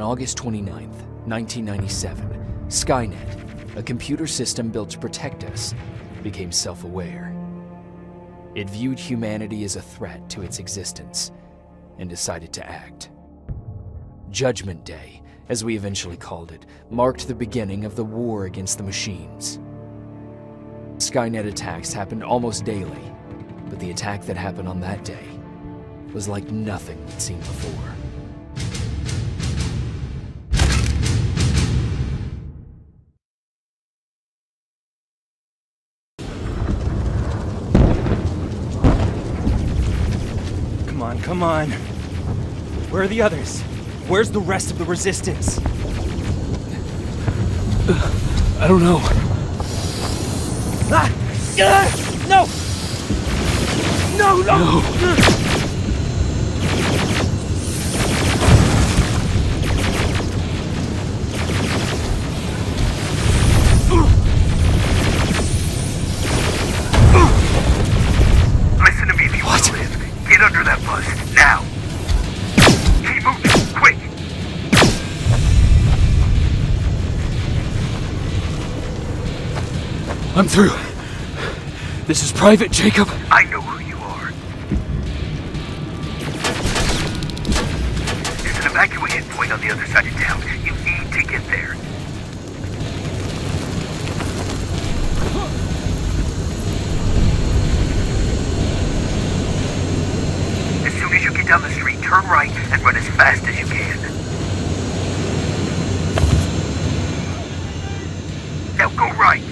On August 29, 1997, Skynet, a computer system built to protect us, became self aware. It viewed humanity as a threat to its existence and decided to act. Judgment Day, as we eventually called it, marked the beginning of the war against the machines. Skynet attacks happened almost daily, but the attack that happened on that day was like nothing we'd seen before. Come on. Where are the others? Where's the rest of the resistance? I don't know. Ah! Ah! No! No, no! Through. This is Private Jacob. I know who you are. There's an evacuation point on the other side of town. You need to get there. As soon as you get down the street, turn right and run as fast as you can. Now go right.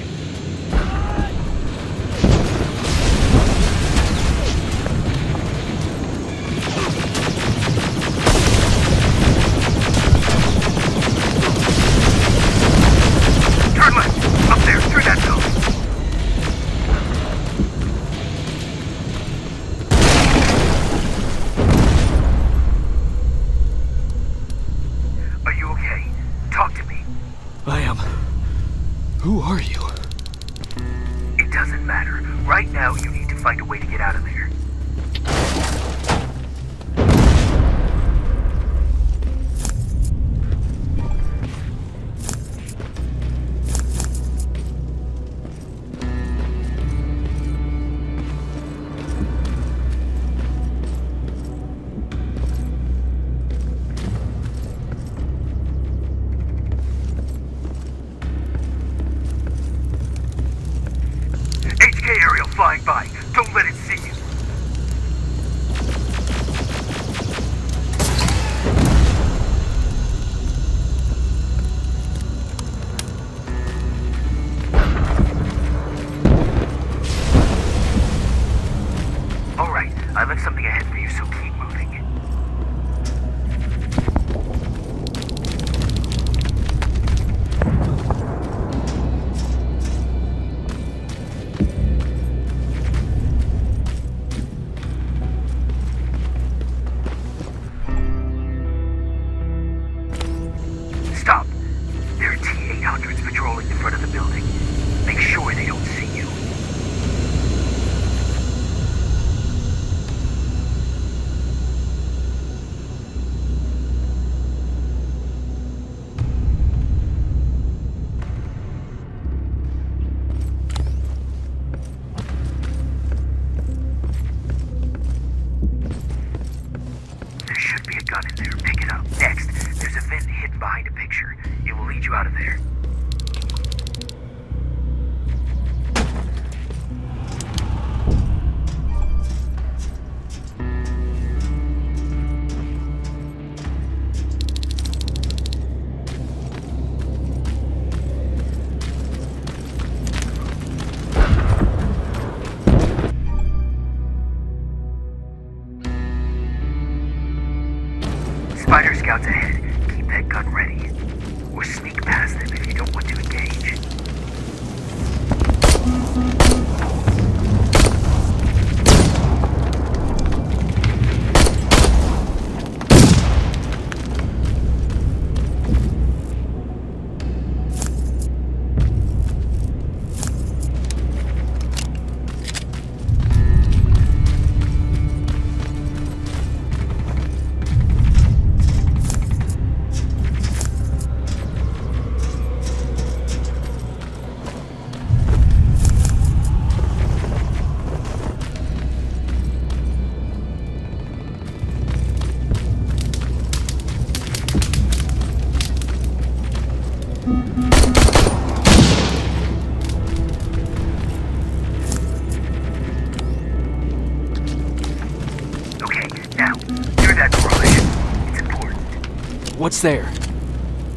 What's there?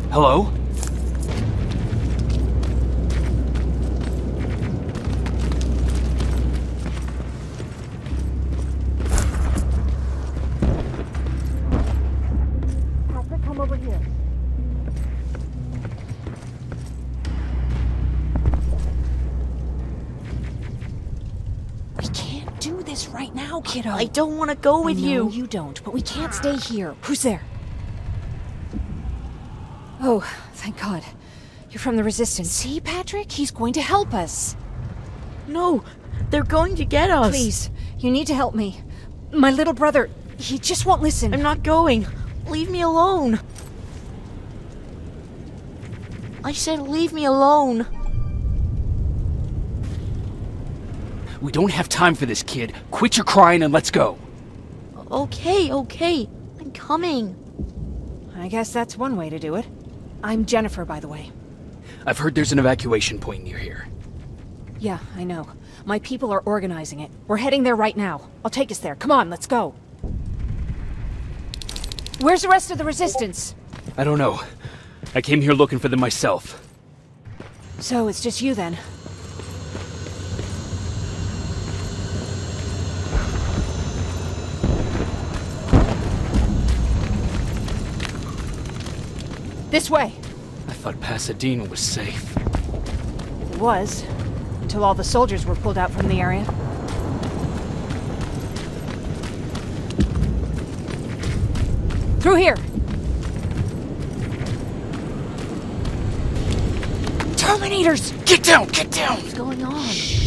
Hello? come over here. We can't do this right now, kiddo. I don't want to go with I you. know you don't, but we can't stay here. Who's there? Oh, thank God. You're from the Resistance. See, Patrick? He's going to help us. No, they're going to get us. Please, you need to help me. My little brother, he just won't listen. I'm not going. Leave me alone. I said leave me alone. We don't have time for this, kid. Quit your crying and let's go. Okay, okay. I'm coming. I guess that's one way to do it. I'm Jennifer, by the way. I've heard there's an evacuation point near here. Yeah, I know. My people are organizing it. We're heading there right now. I'll take us there. Come on, let's go. Where's the rest of the resistance? I don't know. I came here looking for them myself. So it's just you then. This way. I thought Pasadena was safe. It was. Until all the soldiers were pulled out from the area. Through here! Terminators! Get down! Get down! What's going on? They're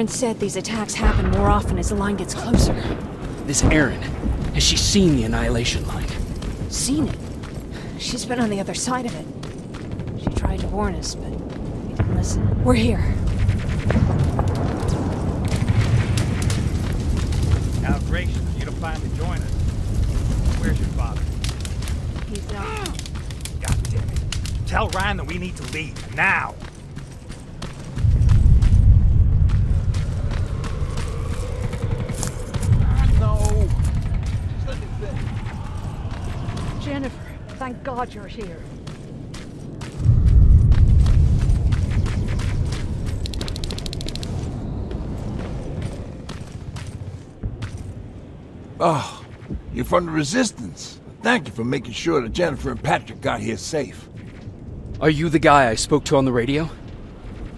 Erin said these attacks happen more often as the line gets closer. This Erin, has she seen the Annihilation Line? Seen it. She's been on the other side of it. She tried to warn us, but we didn't listen. We're here. Outrageous of you to finally join us. Where's your father? He's not. God damn it. Tell Ryan that we need to leave, now! Thank God you're here. Oh, you're from the Resistance. Thank you for making sure that Jennifer and Patrick got here safe. Are you the guy I spoke to on the radio?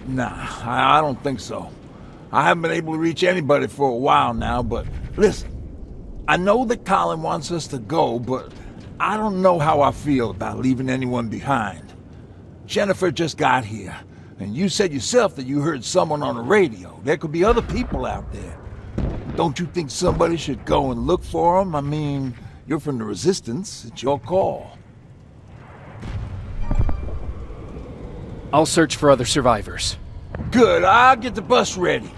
Nah, I, I don't think so. I haven't been able to reach anybody for a while now, but listen, I know that Colin wants us to go, but I don't know how I feel about leaving anyone behind. Jennifer just got here, and you said yourself that you heard someone on the radio. There could be other people out there. Don't you think somebody should go and look for them? I mean, you're from the Resistance. It's your call. I'll search for other survivors. Good, I'll get the bus ready.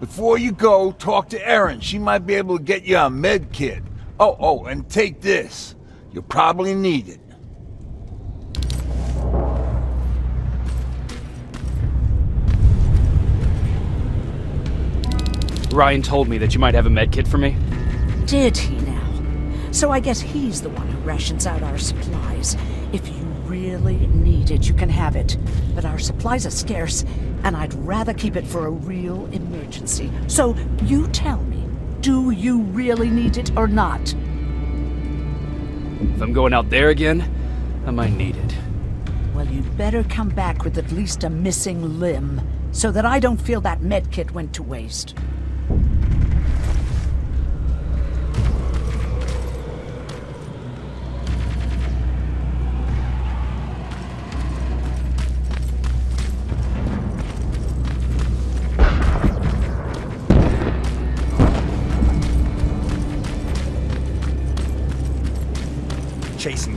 Before you go, talk to Erin. She might be able to get you a med kit. Oh, oh, and take this. You'll probably need it. Ryan told me that you might have a med kit for me. Did he now? So I guess he's the one who rations out our supplies. If you really need it, you can have it. But our supplies are scarce, and I'd rather keep it for a real emergency. So you tell me, do you really need it or not? If I'm going out there again, I might need it. Well, you'd better come back with at least a missing limb, so that I don't feel that medkit went to waste.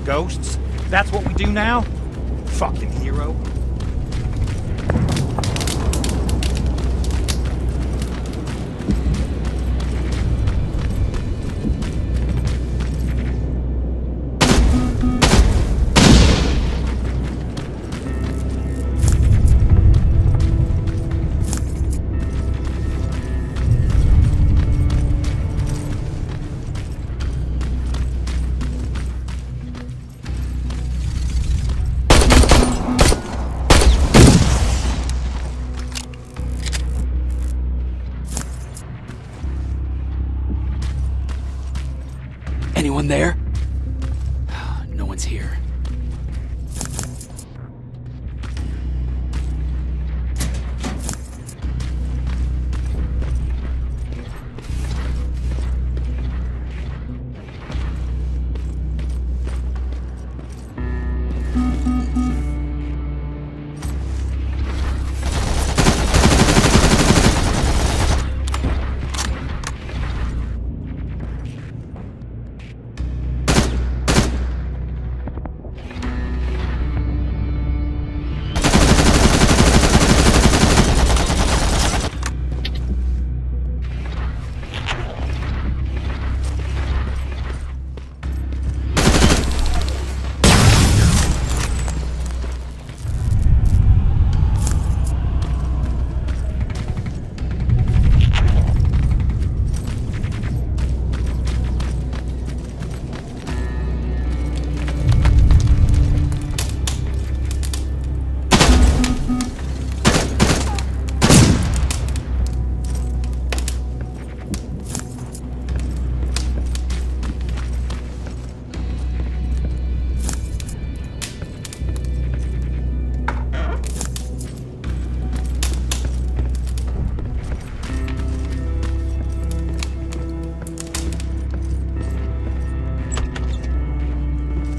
Ghosts? That's what we do now? Fucking hero.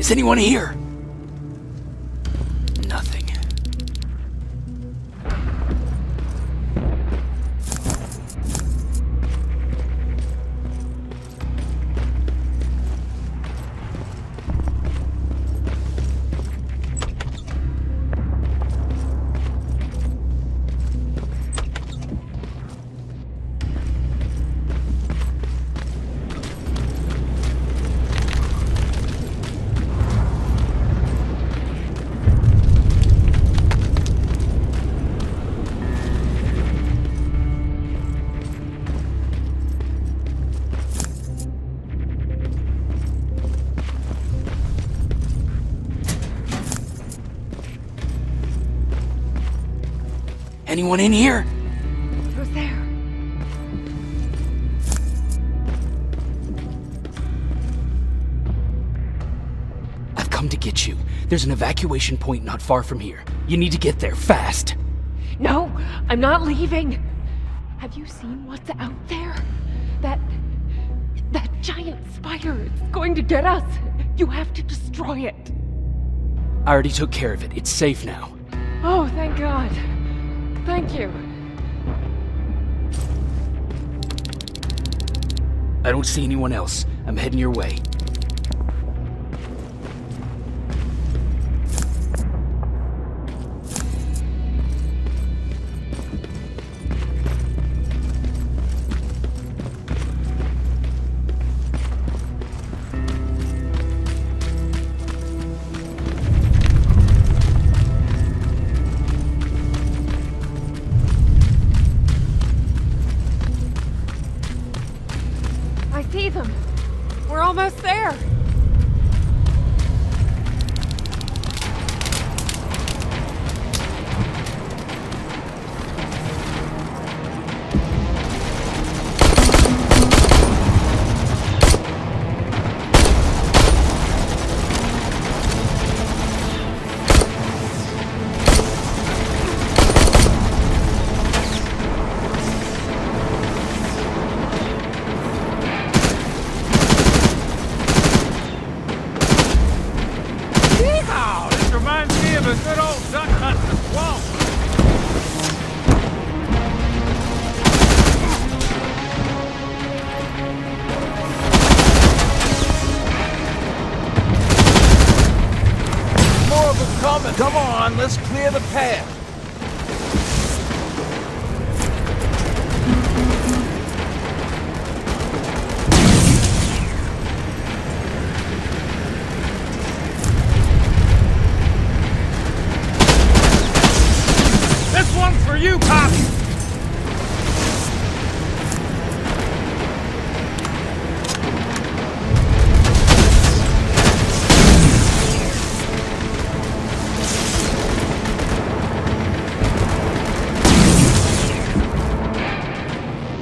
Is anyone here? Anyone in here? Who's there? I've come to get you. There's an evacuation point not far from here. You need to get there fast. No, I'm not leaving. Have you seen what's out there? That. that giant spider is going to get us. You have to destroy it. I already took care of it. It's safe now. Oh, thank God. Thank you. I don't see anyone else. I'm heading your way.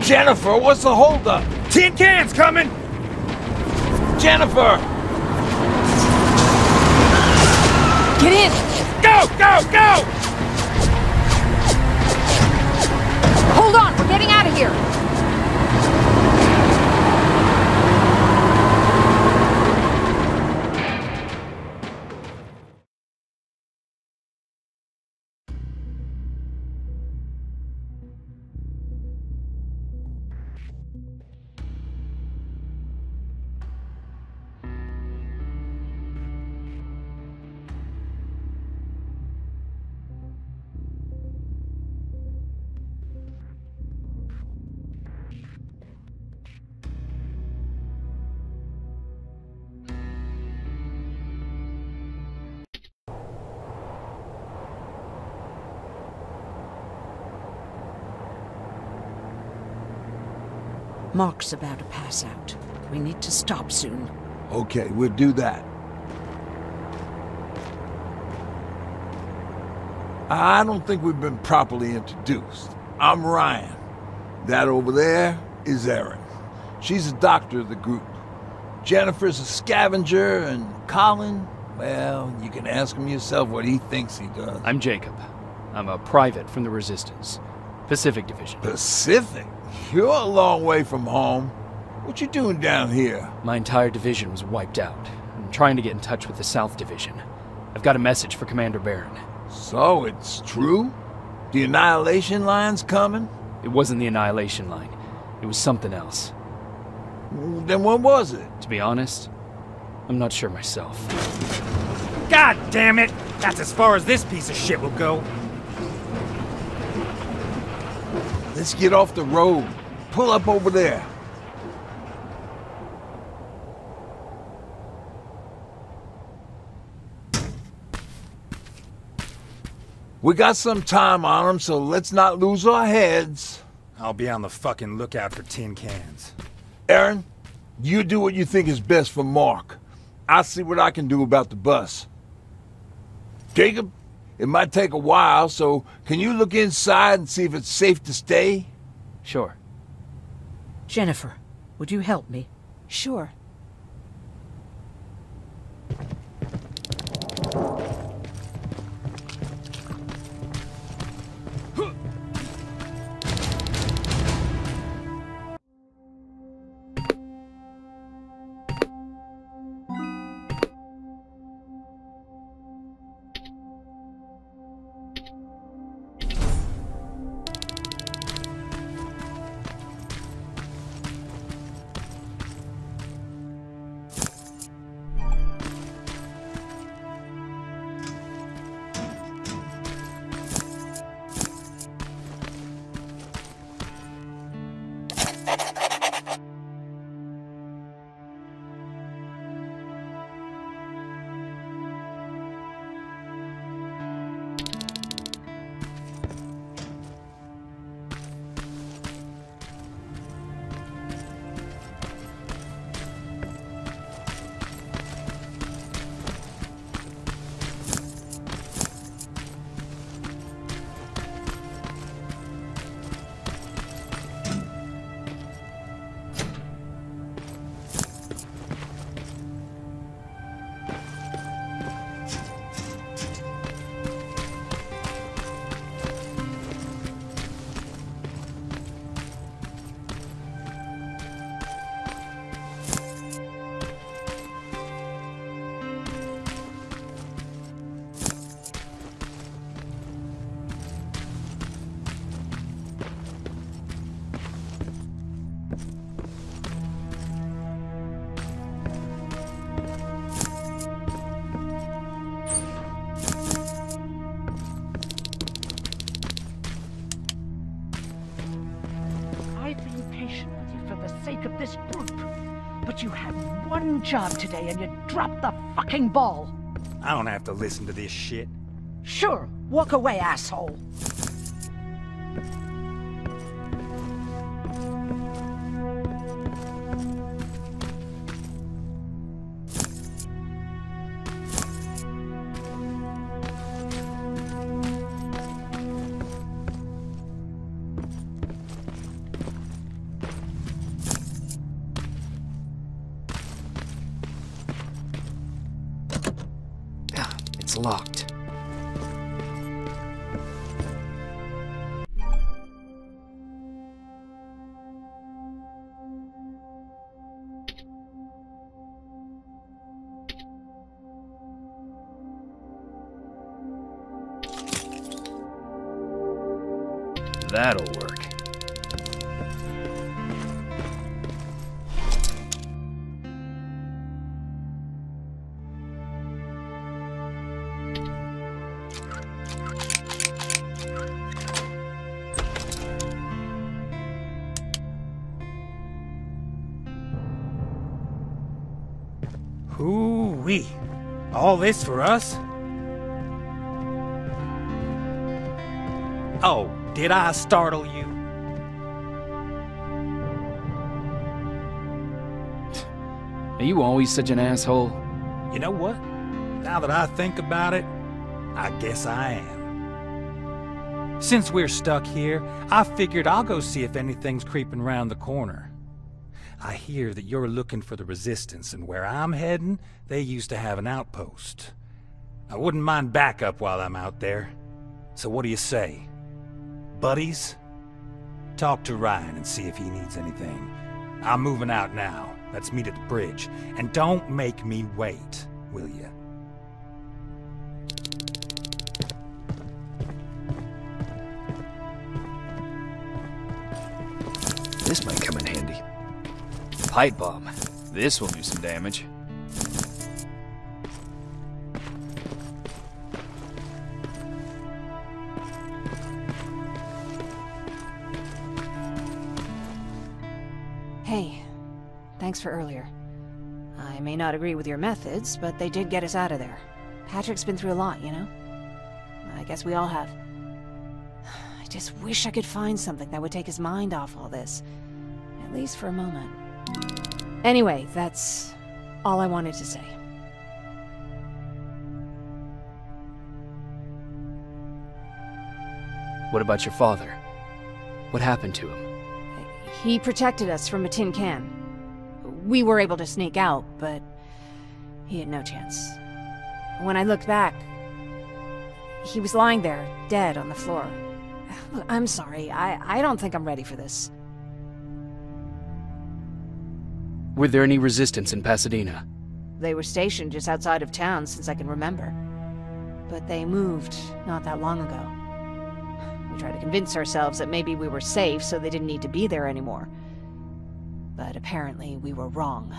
Jennifer, what's the holdup? Tin cans coming! Jennifer! Get in! Go, go, go! Mark's about to pass out. We need to stop soon. Okay, we'll do that. I don't think we've been properly introduced. I'm Ryan. That over there is Erin. She's the doctor of the group. Jennifer's a scavenger, and Colin, well, you can ask him yourself what he thinks he does. I'm Jacob. I'm a private from the Resistance, Pacific Division. Pacific? You're a long way from home. What you doing down here? My entire division was wiped out. I'm trying to get in touch with the South Division. I've got a message for Commander Baron. So it's true? The Annihilation Line's coming? It wasn't the Annihilation Line. It was something else. Then what was it? To be honest, I'm not sure myself. God damn it! That's as far as this piece of shit will go. Let's get off the road. Pull up over there. We got some time on them, so let's not lose our heads. I'll be on the fucking lookout for tin cans. Erin, you do what you think is best for Mark. I'll see what I can do about the bus. Jacob, it might take a while, so can you look inside and see if it's safe to stay? Sure. Jennifer, would you help me? Sure. Job today and you dropped the fucking ball. I don't have to listen to this shit. Sure, walk away, asshole. Hoo-wee. All this for us? Oh, did I startle you? Are you always such an asshole? You know what? Now that I think about it, I guess I am. Since we're stuck here, I figured I'll go see if anything's creeping round the corner. I hear that you're looking for the Resistance, and where I'm heading, they used to have an outpost. I wouldn't mind backup while I'm out there. So what do you say? Buddies? Talk to Ryan and see if he needs anything. I'm moving out now. Let's meet at the bridge. And don't make me wait, will you? Pipe bomb. This will do some damage. Hey, thanks for earlier. I may not agree with your methods, but they did get us out of there. Patrick's been through a lot, you know? I guess we all have. I just wish I could find something that would take his mind off all this. At least for a moment. Anyway, that's all I wanted to say. What about your father? What happened to him? He protected us from a tin can. We were able to sneak out, but he had no chance. When I looked back, he was lying there, dead on the floor. I'm sorry. I, I don't think I'm ready for this. Were there any resistance in Pasadena? They were stationed just outside of town since I can remember. But they moved not that long ago. We tried to convince ourselves that maybe we were safe so they didn't need to be there anymore. But apparently we were wrong.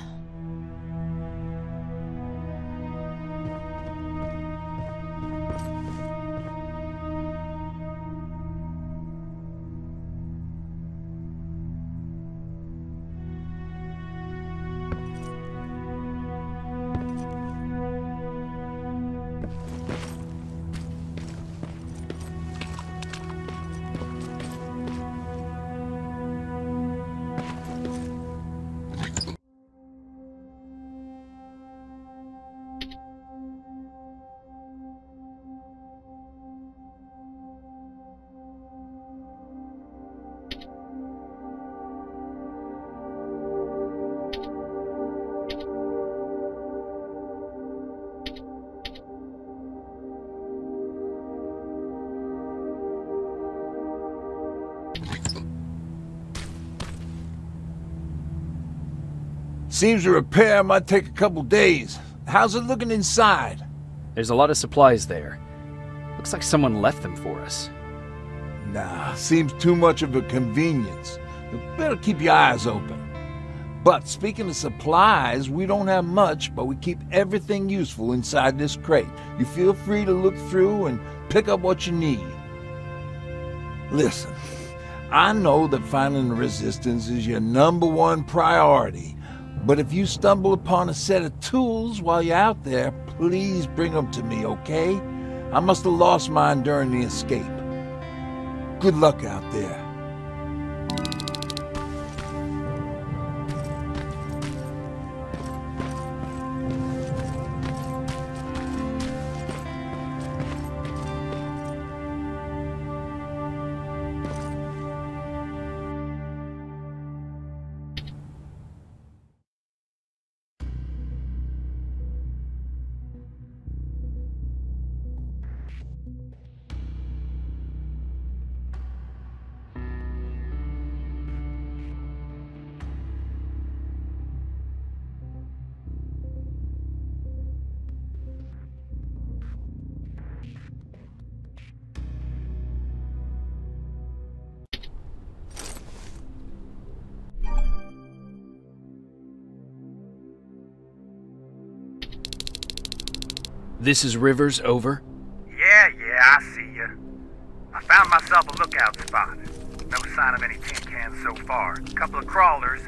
Seems a repair might take a couple days. How's it looking inside? There's a lot of supplies there. Looks like someone left them for us. Nah, seems too much of a convenience. You better keep your eyes open. But speaking of supplies, we don't have much, but we keep everything useful inside this crate. You feel free to look through and pick up what you need. Listen, I know that finding the resistance is your number one priority, But if you stumble upon a set of tools while you're out there, please bring them to me, okay? I must have lost mine during the escape. Good luck out there. This is Rivers, over. Yeah, yeah, I see you. I found myself a lookout spot. No sign of any tin cans so far. A Couple of crawlers,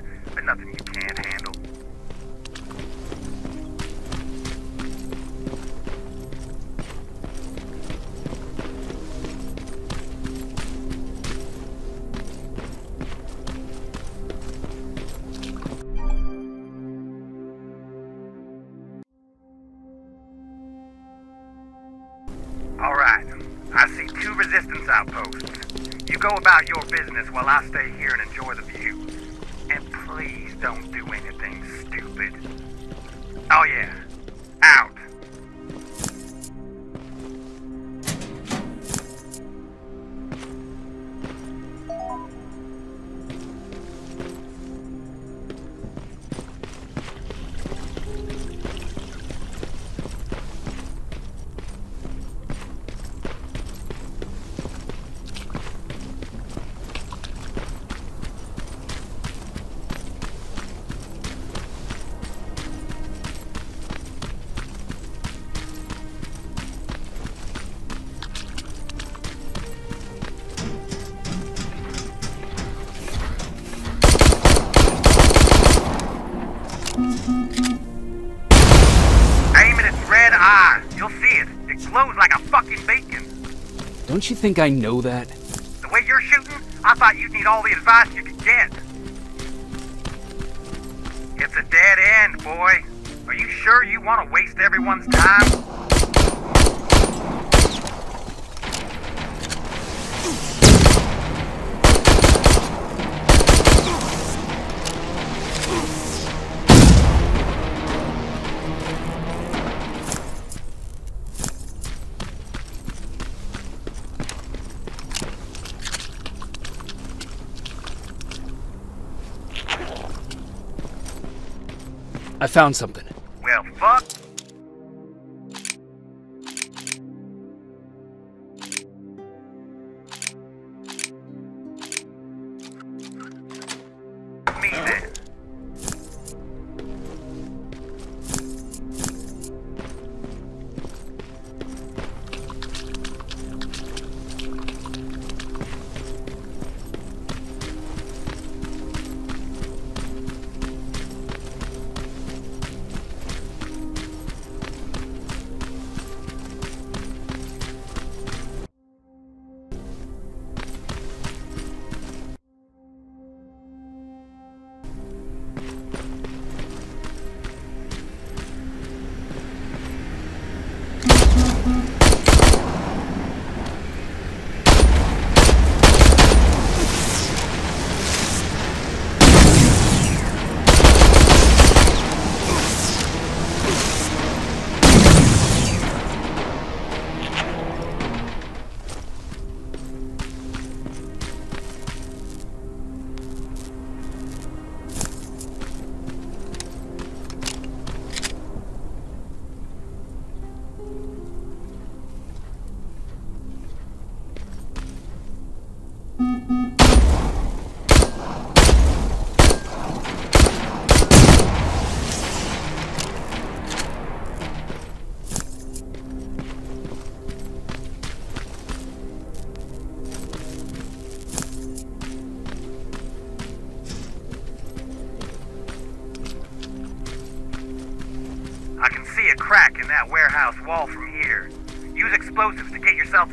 go about your business while I stay here and You think I know that? The way you're shooting, I thought you'd need all the advice you could get. It's a dead end, boy. Are you sure you want to waste everyone's time? I found something.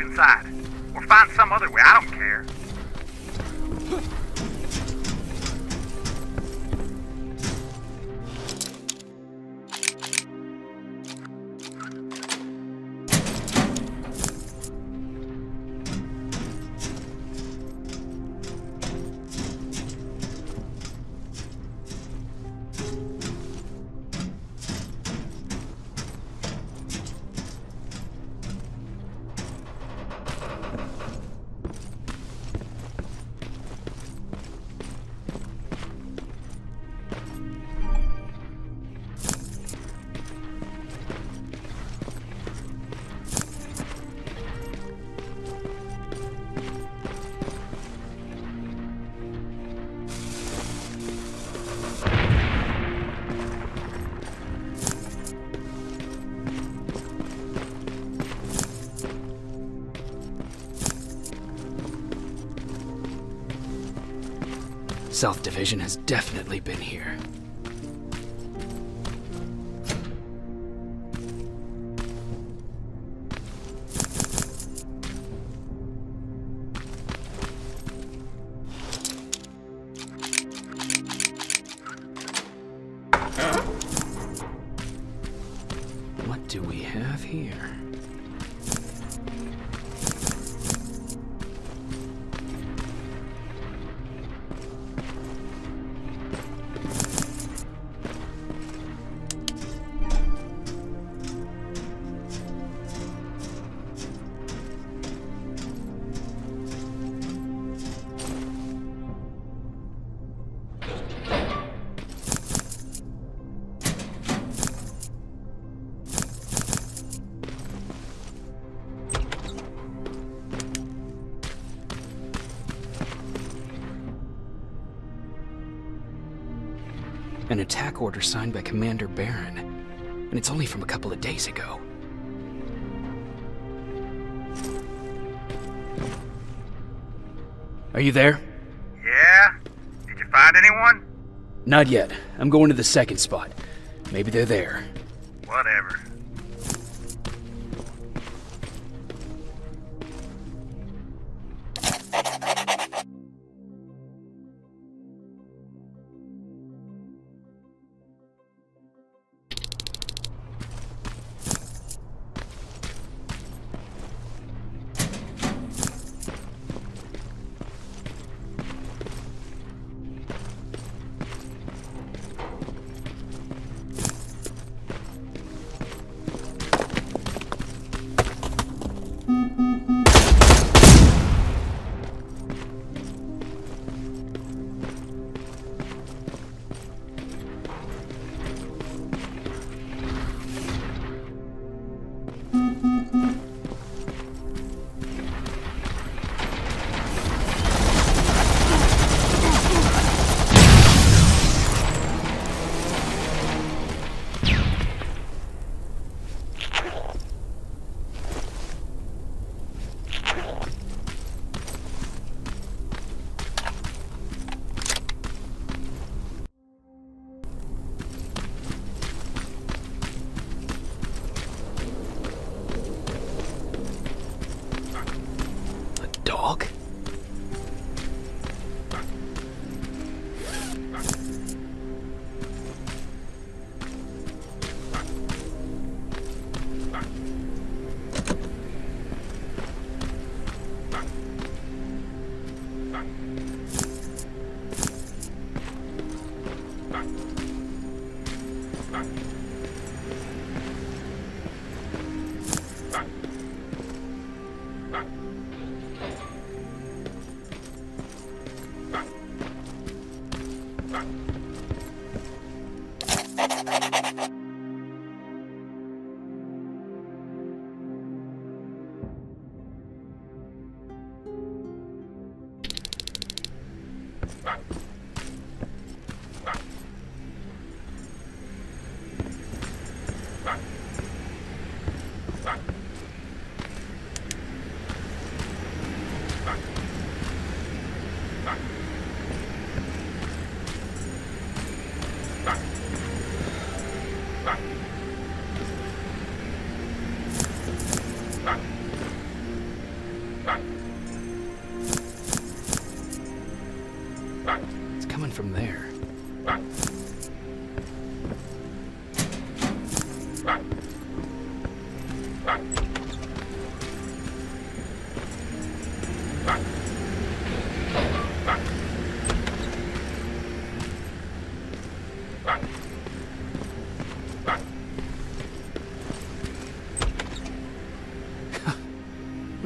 Inside. South Division has definitely been here. What do we have here? An attack order signed by Commander Baron. And it's only from a couple of days ago. Are you there? Yeah? Did you find anyone? Not yet. I'm going to the second spot. Maybe they're there.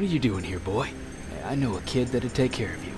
What are you doing here, boy? I know a kid that'd take care of you.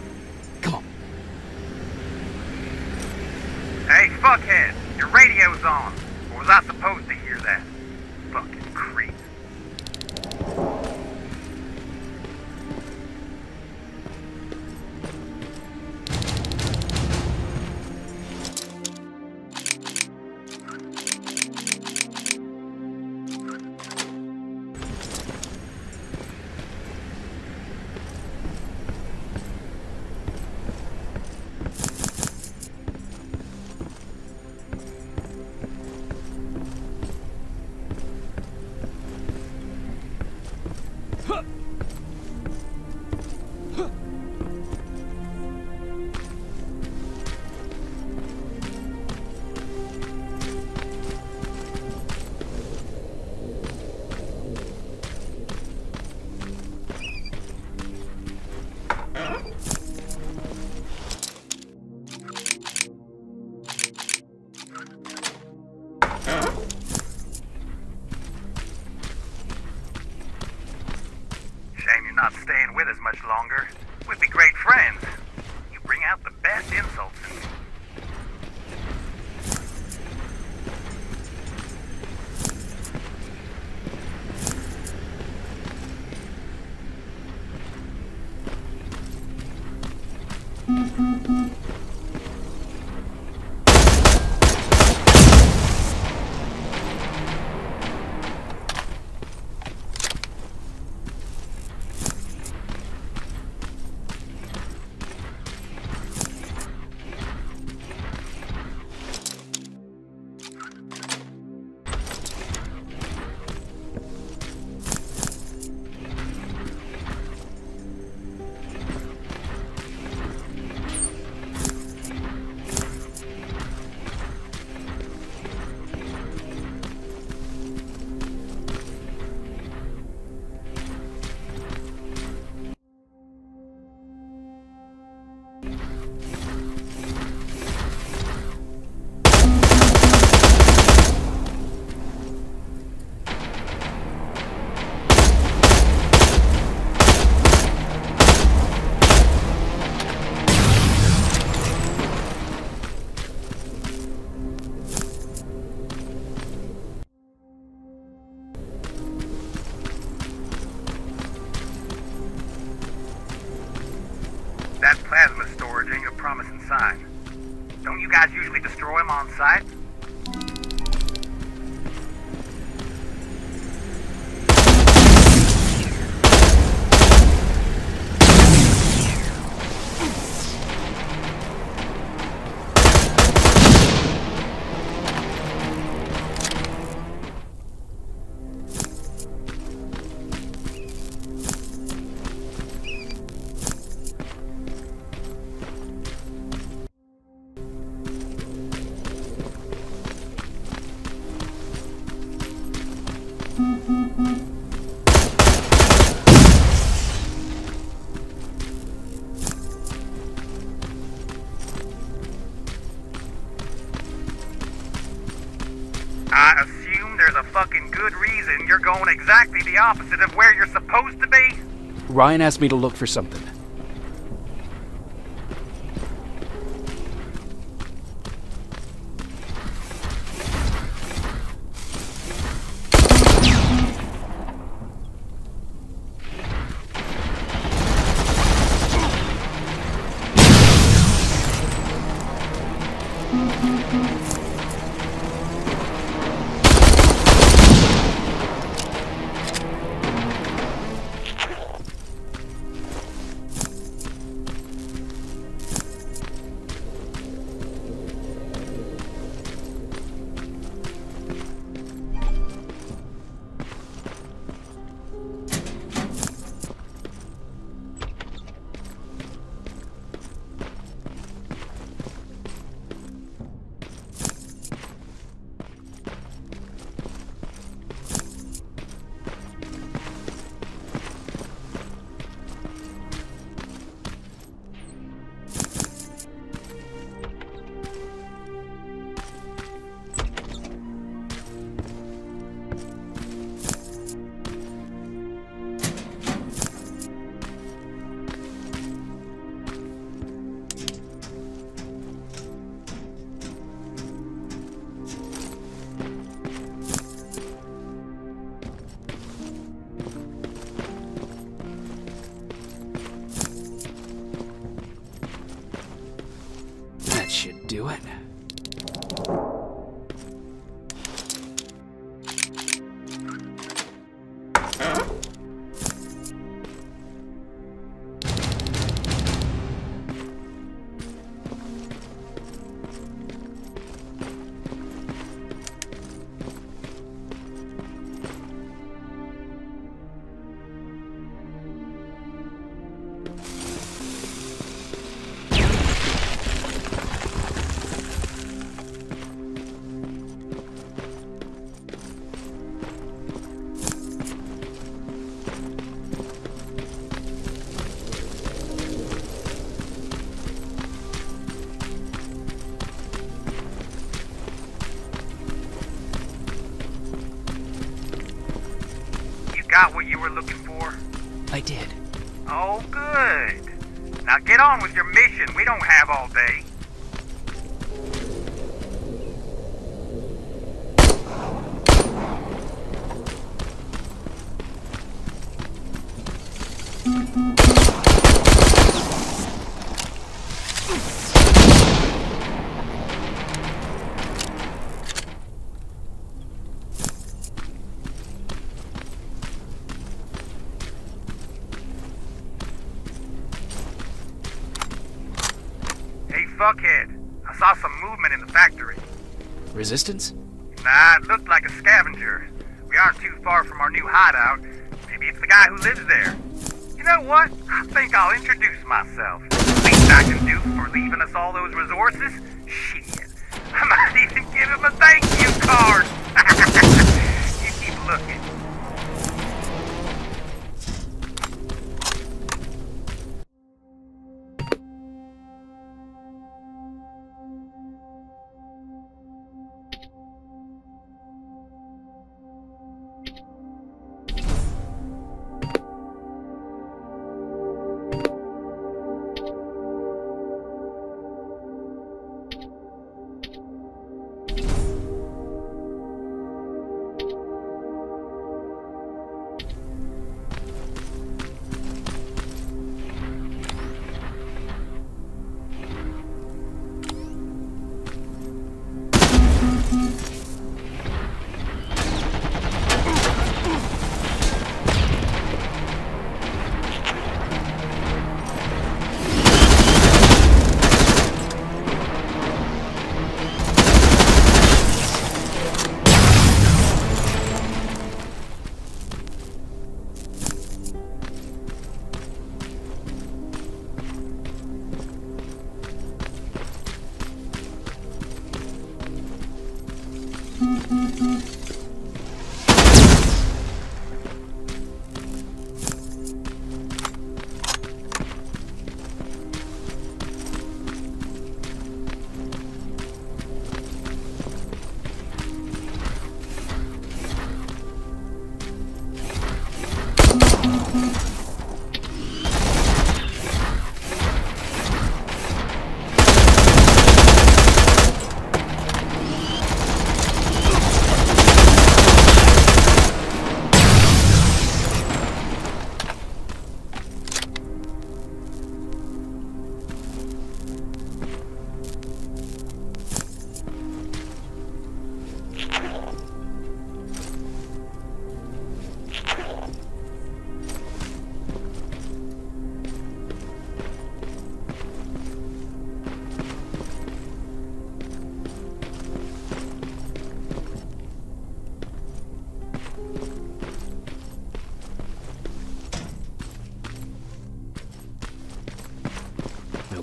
Destroy them on sight? Opposite of where you're supposed to be? Ryan asked me to look for something. I did. Oh, good. Now get on with your mission. We don't have all day. Resistance? Nah, it looked like a scavenger. We aren't too far from our new hideout. Maybe it's the guy who lives there. You know what? I think I'll introduce myself. Least I can do for leaving us all those resources?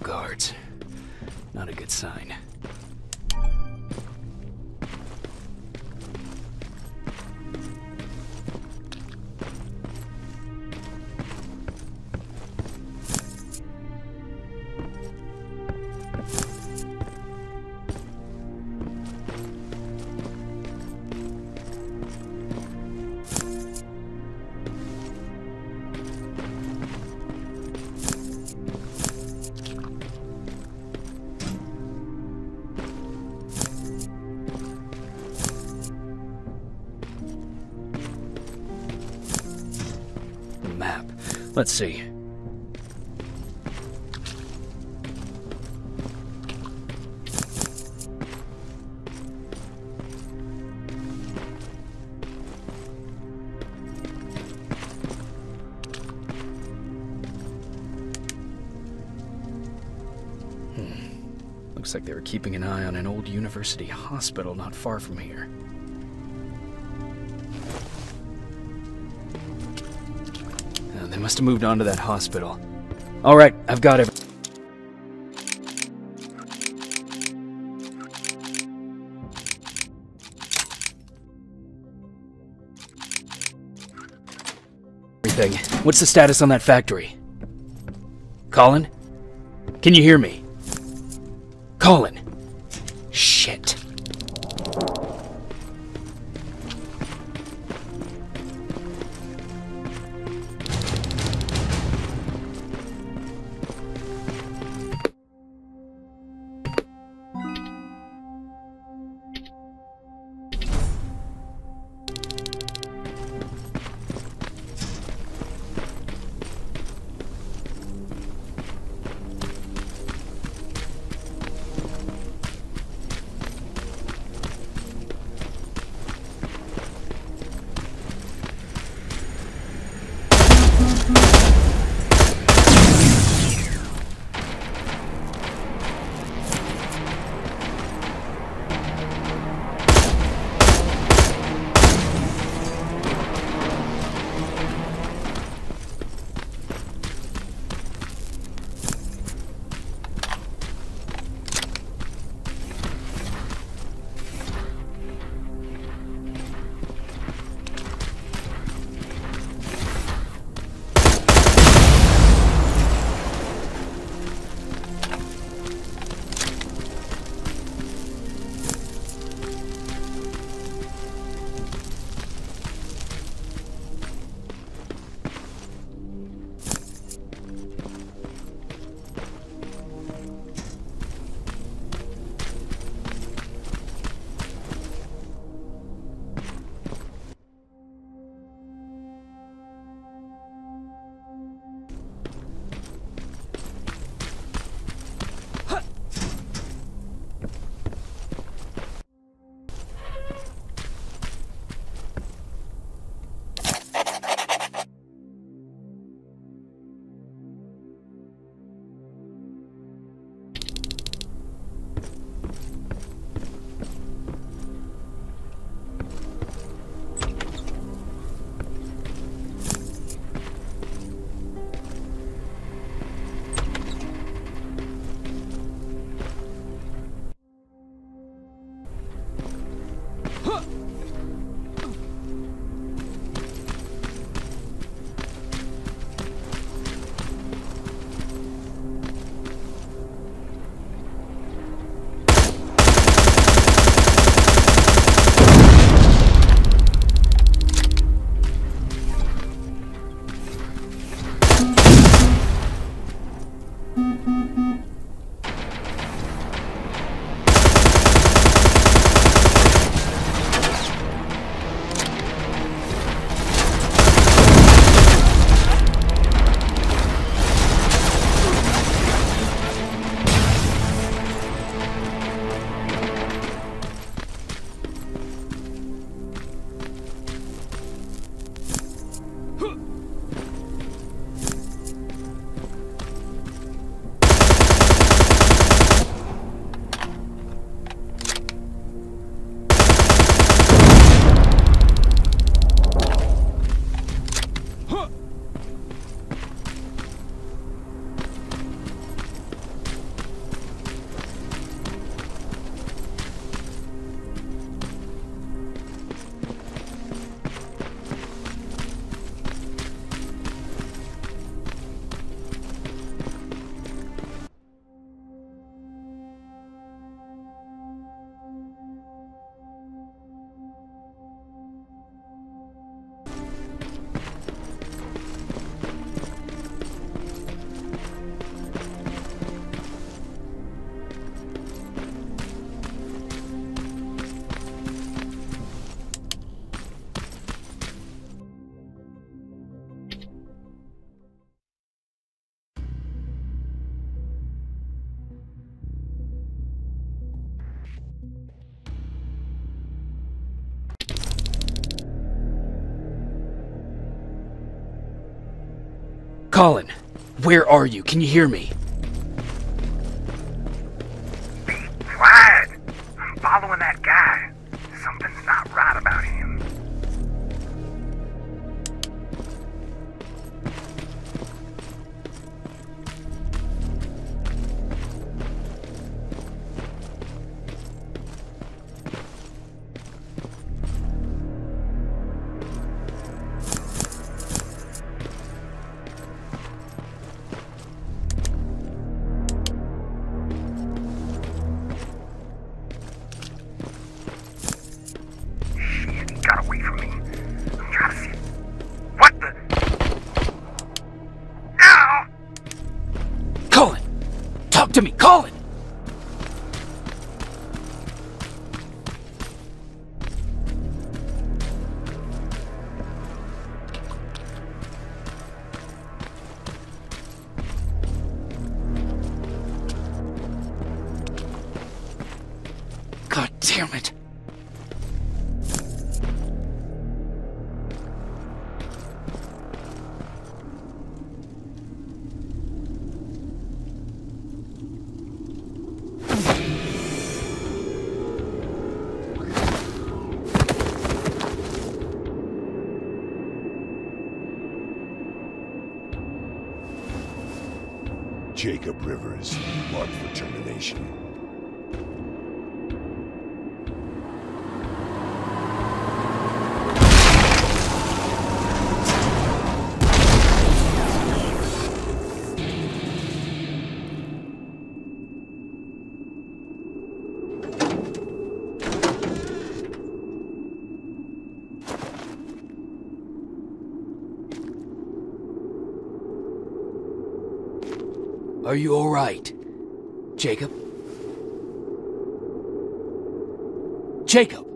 Guards. Not a good sign. Let's see. Hmm. Looks like they were keeping an eye on an old university hospital not far from here. Must have moved on to that hospital. All right, I've got. Everything. What's the status on that factory? Colin? Can you hear me? Colin! Colin, where are you? Can you hear me? Jacob Rivers, marked for termination. Are you alright? Jacob? Jacob!